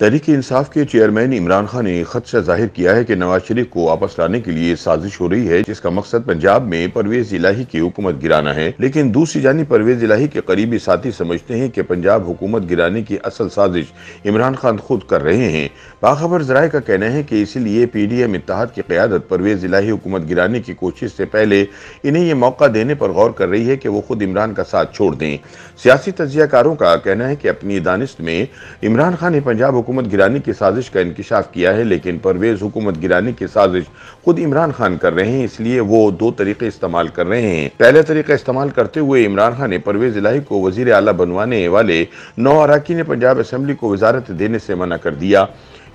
तहरीक इंसाफ के चेयरमैन इमरान खान ने खदशा ज़ाहिर किया है कि नवाज़ शरीफ को वापस लाने के लिए साजिश हो रही है, जिसका मकसद पंजाब में परवेज इलाही की हुकूमत गिराना है। लेकिन दूसरी जानी परवेज इलाही के करीबी साथी समझते हैं कि पंजाब हुकूमत गिराने की असल साजिश इमरान खान खुद कर रहे हैं। बाखबर जराये का कहना है की इसीलिए पी डी एम इतिहाद की क्यादत परवेज इलाही हुकूमत गिराने की कोशिश से पहले इन्हें ये मौका देने पर गौर कर रही है कि वो खुद इमरान का साथ छोड़ दें। सियासी तजियाकारों का कहना है कि अपनी दानिश में इमरान खान ने पंजाब हुकूमत गिराने की साजिश का इंकशाफ किया है, लेकिन परवेज हुकूमत गिराने की साजिश खुद इमरान खान कर रहे हैं, इसलिए वो दो तरीके इस्तेमाल कर रहे हैं। पहले तरीका इस्तेमाल करते हुए इमरान खान ने परवेज इलाही को वज़ीर अला बनवाने वाले नौ अरकान पंजाब असम्बली को वजारत देने से मना कर दिया।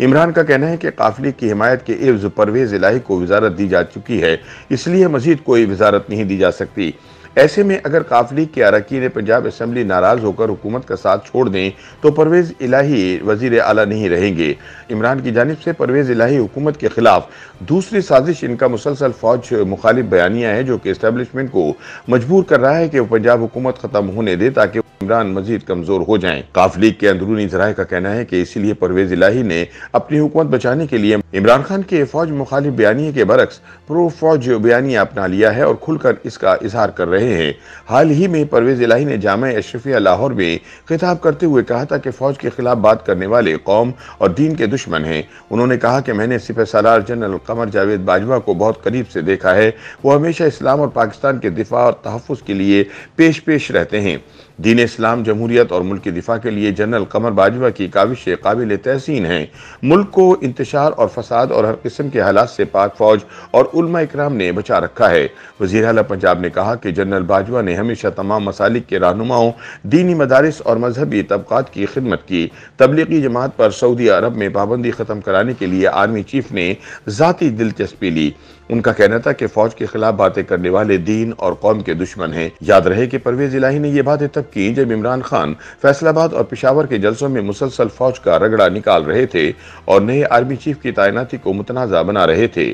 इमरान का कहना है कि काफिले की हिमायत के एवज परवेज इलाही को वजारत दी जा चुकी है, इसलिए मजीद कोई वजारत नहीं दी जा सकती। ऐसे में अगर काफली के अरकान पंजाब असम्बली नाराज़ होकर हुकूमत का साथ छोड़ दें तो परवेज इलाही वज़ीर अला नहीं रहेंगे। इमरान की जानब से परवेज इलाही हुकूमत के खिलाफ दूसरी साजिश इनका मुसलसल फौज मुखालिफ बयानिया है, जो कि इस्टेबलिशमेंट को मजबूर कर रहा है कि पंजाब हुकूमत खत्म होने दे ताकि इमरान मजीद कमज़ोर हो जाएँ। काफ लीग के अंदरूनी जराये का कहना है कि इसीलिए परवेज इलाही ने अपनी हुकूमत बचाने के लिए इमरान खान के फौज मुखालिफ बयानी के बरक्स प्रो फौज बयानी अपना लिया है और खुलकर इसका इजहार कर रहे हैं। हाल ही में परवेज इलाही ने जाम अशरफिया लाहौर में खिताब करते हुए कहा था कि फौज के खिलाफ बात करने वाले कौम और दीन के दुश्मन हैं। उन्होंने कहा कि मैंने सिपह सलार जनरल कमर जावेद बाजवा को बहुत करीब से देखा है। वो हमेशा इस्लाम और पाकिस्तान के दिफा और तहफ़ के लिए पेश पेश रहते हैं। दीन इस्लाम, जमहूरियत और मुल्क दिफा के लिए जनरल कमर बाजवा की काविश काबिल तहसीन हैं। मुल्क को इंतशार और फसाद और हर किस्म के हालात से पाक फौज और उलमा ने बचा रखा है। वजी अला पंजाब ने कहा कि जनरल बाजवा ने हमेशा तमाम मसालिक के रहनुमाओं, दीनी मदारस और मजहबी तबक़ात की खिदमत की। तबलीगी जमात पर सऊदी अरब में पाबंदी ख़त्म कराने के लिए आर्मी चीफ ने ज़ाती दिलचस्पी ली। उनका कहना था कि फौज के खिलाफ बातें करने वाले दीन और कौम के दुश्मन हैं। याद रहे कि परवेज इलाही ने यह बातें तब की जब इमरान खान फैसलाबाद और पिशावर के जलसों में मुसलसल फौज का रगड़ा निकाल रहे थे और नए आर्मी चीफ की तैनाती को मुतनाज़ा बना रहे थे।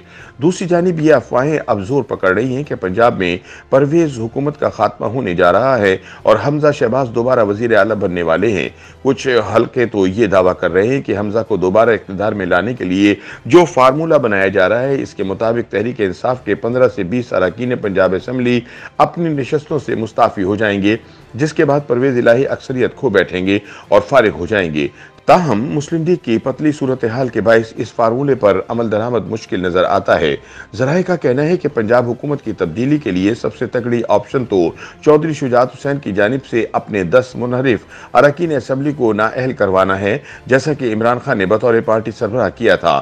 दूसरी जानब ये अफवाहें अब ज़ोर पकड़ रही हैं कि पंजाब में परवेज हुकूमत का खात्मा होने जा रहा है और हमजा शहबाज दोबारा वज़ीर अला बनने वाले हैं। कुछ हल्के तो ये दावा कर रहे हैं कि हमजा को दोबारा इकतदार में लाने के लिए जो फार्मूला बनाया जा रहा है, इसके मुताबिक तहरीक इंसाफ के पंद्रह से बीस अरकान पंजाब असम्बली अपनी नशस्तों से मुस्ताफ़ी हो जाएँगे, जिसके बाद परवेज इलाही अक्सरियत खो बैठेंगे और फारिग हो जाएँगे। ताहम मुस्लिम लीग की पतली सूरत हाल के बायस इस फार्मूले पर अमल दरामद मुश्किल नज़र आता है। जराये का कहना है कि पंजाब हुकूमत की तब्दीली के लिए सबसे तगड़ी ऑप्शन तो चौधरी शुजात हुसैन की जानब से अपने दस मुनहरिफ अरकान असम्बली को नाअहल करवाना है, जैसा कि इमरान खान ने बतौर पार्टी सरबराह किया था।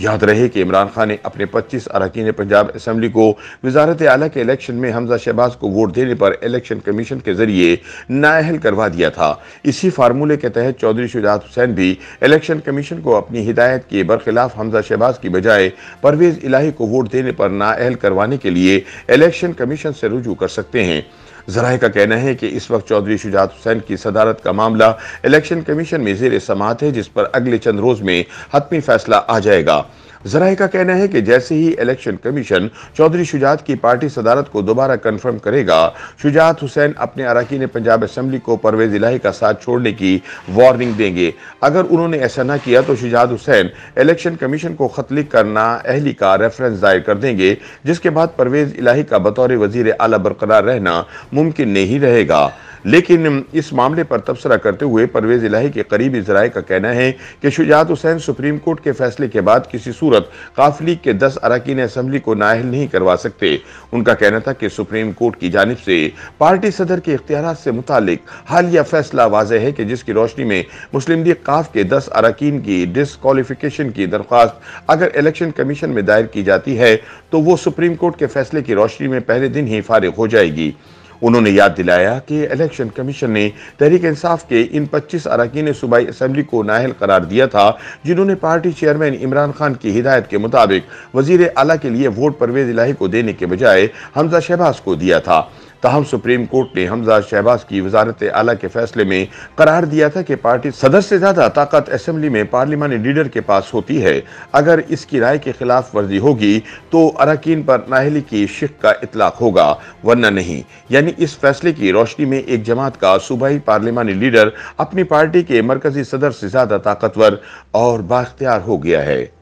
याद रहे कि इमरान खान ने अपने 25 अरकान पंजाब असम्बली को वजारत आला के इलेक्शन में हमजा शहबाज को वोट देने पर इलेक्शन कमीशन के ज़रिए नाअहल करवा दिया था। इसी फार्मूले के तहत चौधरी शुजात हुसैन भी इलेक्शन कमीशन को अपनी हिदायत के बरखिलाफ हमजा शहबाज की बजाय परवेज इलाही को वोट देने पर नाअहल करवाने के लिए इलेक्शन कमीशन से रुजू कर सकते हैं। जराये का कहना है कि इस वक्त चौधरी शुजात हुसैन की सदारत का मामला इलेक्शन कमीशन में जेर समात है, जिस पर अगले चंद रोज में हतमी फैसला आ जाएगा। जराये का कहना है कि जैसे ही इलेक्शन कमीशन चौधरी शुजात की पार्टी सदारत को दोबारा कन्फर्म करेगा, शुजात हुसैन अपने अरकान पंजाब असम्बली को परवेज इलाही का साथ छोड़ने की वार्निंग देंगे। अगर उन्होंने ऐसा न किया तो शुजात हुसैन इलेक्शन कमीशन को खत लिख करना अहली का रेफरेंस दायर कर देंगे, जिसके बाद परवेज इलाही का बतौर वज़ीर अला बरकरार रहना मुमकिन नहीं रहेगा। लेकिन इस मामले पर तबसरा करते हुए परवेज इलाही के करीबी जराये का कहना है कि शुजात हुसैन सुप्रीम कोर्ट के फैसले के बाद किसी सूरत काफली के दस अरकान असम्बली को नाहल नहीं करवा सकते। उनका कहना था कि सुप्रीम कोर्ट की जानब से पार्टी सदर के इख्तियार से मुतालिक हालिया फैसला वाज है कि जिसकी रोशनी में मुस्लिम लीग काफ के दस अरकान की डिसक्वालिफिकेशन की दरख्वास्त अगर इलेक्शन कमीशन में दायर की जाती है तो वो सुप्रीम कोर्ट के फैसले की रोशनी में पहले दिन ही फारिग हो जाएगी। उन्होंने याद दिलाया कि इलेक्शन कमीशन ने तहरीक इंसाफ के इन 25 अरकान सूबाई असम्बली को नाहल करार दिया था, जिन्होंने पार्टी चेयरमैन इमरान खान की हिदायत के मुताबिक वज़ीर अला के लिए वोट परवेज इलाही को देने के बजाय हमजा शहबाज को दिया था। तहम सुप्रीम कोर्ट ने हमजा शहबाज की वजारत आला के फैसले में करार दिया था कि पार्टी सदर से ज़्यादा ताकत असम्बली में पार्लिमानी लीडर के पास होती है। अगर इसकी राय के खिलाफ वर्जी होगी तो अरकान पर नाहली की शिक का इतलाक होगा, वरना नहीं। यानी इस फैसले की रोशनी में एक जमात का सूबाई पार्लिमानी लीडर अपनी पार्टी के मरकजी सदर से ज़्यादा ताकतवर और बाख्तियार हो गया है।